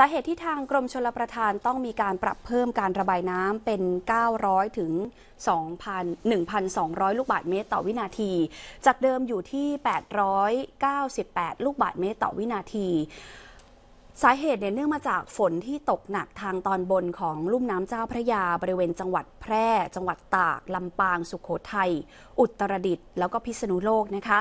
สาเหตุที่ทางกรมชลประทานต้องมีการปรับเพิ่มการระบายน้ำเป็น 900 ถึง 2,000 1,200 ลูกบาศก์เมตรต่อวินาที จากเดิมอยู่ที่ 898 ลูกบาศก์เมตรต่อวินาที สาเหตุเนี่ยเนื่องมาจากฝนที่ตกหนักทางตอนบนของลุ่มน้ำเจ้าพระยาบริเวณจังหวัดแพร่ จังหวัดตาก ลำปาง สุขโขทัย อุตรดิตถ์แล้วก็พิษณุโลกนะคะ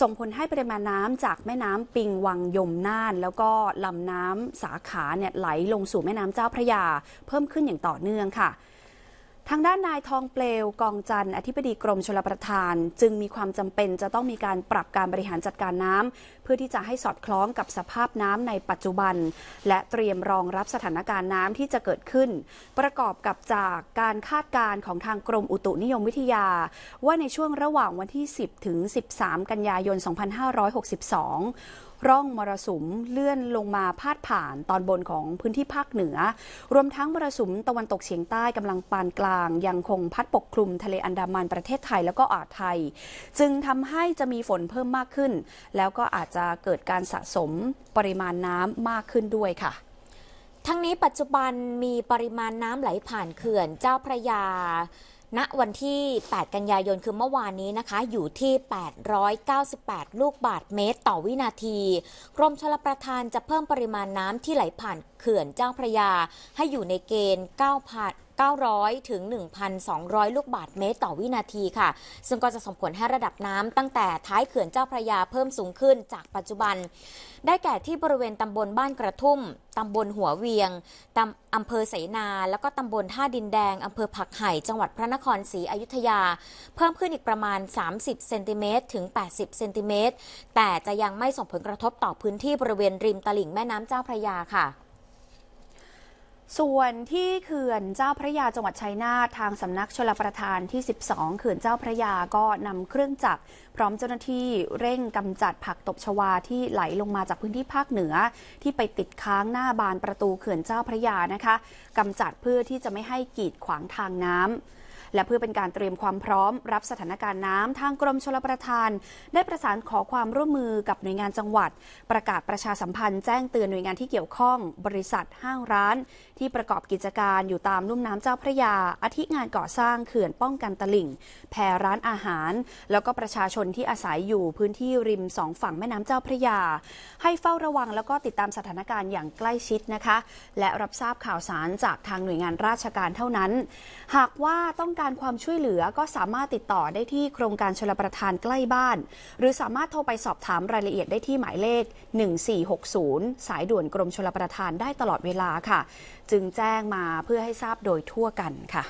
ส่งผลให้ปริมาณน้ำจากแม่น้ำปิงวังยมน่าน แล้วก็ลำน้ำสาขาเนี่ยไหลลงสู่แม่น้ำเจ้าพระยา เพิ่มขึ้นอย่างต่อเนื่องค่ะ ทางด้านนายทองเปลวกองจันอธิบดีกรมชลประทาน จึงมีความจำเป็นจะต้องมีการปรับการบริหารจัดการน้ำเพื่อที่จะให้สอดคล้องกับสภาพน้ำในปัจจุบัน และเตรียมรองรับสถานการณ์น้ำที่จะเกิดขึ้น ประกอบกับจากการคาดการณ์ของทางกรมอุตุนิยมวิทยา ว่าในช่วงระหว่างวันที่ 10 ถึง 13 กันยายน 2562ร่องมรสุมเลื่อนลงมาพาดผ่านตอนบนของพื้นที่ภาคเหนือ รวมทั้งมรสุมตะวันตกเฉียงใต้กำลังปานกลางยังคงพัดปกคลุมทะเลอันดามันประเทศไทยแล้วก็อ่าวไทย จึงทำให้จะมีฝนเพิ่มมากขึ้น แล้วก็อาจจะเกิดการสะสมปริมาณน้ำมากขึ้นด้วยค่ะทั้งนี้ปัจจุบันมีปริมาณน้ำไหลผ่านเขื่อนเจ้าพระยา ณ วันที่ 8 กันยายน คือเมื่อวานนี้นะคะ อยู่ที่ 898 ลูกบาทเมตรต่อวินาที กรมชลประทานจะเพิ่มปริมาณน้ำที่ไหลผ่านเขื่อนเจ้าพระยา ให้อยู่ในเกณฑ์ 9,000 900 ถึง 1,200 ลูกบาทเมตรต่อวินาทีค่ะ ซึ่งก็จะส่งผลให้ระดับน้ำตั้งแต่ท้ายเขื่อนเจ้าพระยาเพิ่มสูงขึ้นจากปัจจุบัน ได้แก่ที่บริเวณตำบลบ้านกระทุ่มตำบลหัวเวียงตำอำเภอเสนา แล้วก็ตำบลท่าดินแดงอำเภอผักไห่จังหวัดพระนครศรีอยุธยา เพิ่มขึ้นอีกประมาณ 30 เซนติเมตรถึง 80 เซนติเมตร แต่จะยังไม่ส่งผลกระทบต่อพื้นที่บริเวณริมตลิ่งแม่น้ำเจ้าพระยาค่ะ ส่วนที่เขื่อนเจ้าพระยาจังหวัดชัยนาททางสำนักชลประทานที่ 12 เขื่อนเจ้าพระยาก็นำเครื่องจักร พร้อมเจ้าหน้าที่เร่งกำจัดผักตบชวาที่ไหลลงมาจากพื้นที่ภาคเหนือ ที่ไปติดค้างหน้าบานประตูเขื่อนเจ้าพระยานะคะกำจัดเพื่อที่จะไม่ให้กีดขวางทางน้ำ และเพื่อเป็นการเตรียมความพร้อม รับสถานการณ์น้ำทางกรมชลประทาน ได้ประสานขอความร่วมมือกับหน่วยงานจังหวัด ประกาศประชาสัมพันธ์แจ้งเตือนหน่วยงานที่เกี่ยวข้อง บริษัทห้างร้าน ที่ประกอบกิจการอยู่ตามลุ่มน้ำเจ้าพระยาอาทิงานก่อสร้างเขื่อนป้องกันตลิ่ง แพรร้านอาหาร แล้วก็ประชาชนที่อาศัยอยู่พื้นที่ริมสองฝั่งแม่น้ำเจ้าพระยา ให้เฝ้าระวังแล้วก็ติดตามสถานการณ์อย่างใกล้ชิดนะคะ และรับทราบข่าวสารจากทางหน่วยงานราชการเท่านั้น หากว่าต้องการความช่วยเหลือก็สามารถติดต่อได้ที่โครงการชลประทานใกล้บ้าน หรือสามารถโทรไปสอบถามรายละเอียดได้ที่หมายเลข 1460 สายด่วนกรมชลประทานได้ตลอดเวลาค่ะ จึงแจ้งมาเพื่อให้ทราบโดยทั่วกันค่ะ